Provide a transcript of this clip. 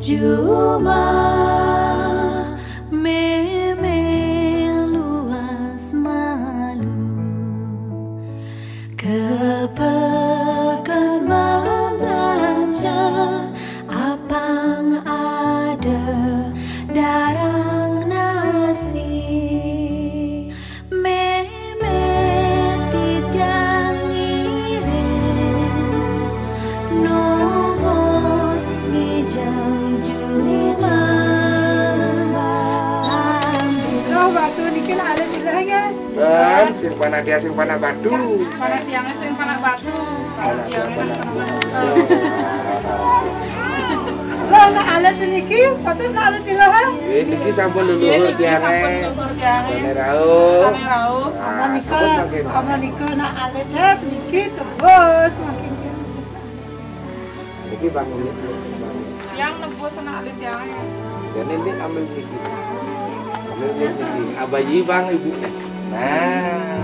Juma niki lah ada bilangnya. Dan sing panah dia sing panah batu. Tiangnya sing batu. Nak alat niki, patut nak alat bilang. Eh, niki sampun leluhur tiare. Kami rau. Ah, Ama nika, ama nika alat dah niki sebos makin. Niki bang ini. Yang nebus nak alat tiangnya. Dan ini ambil niki. Abah Jibang ibu. Nah.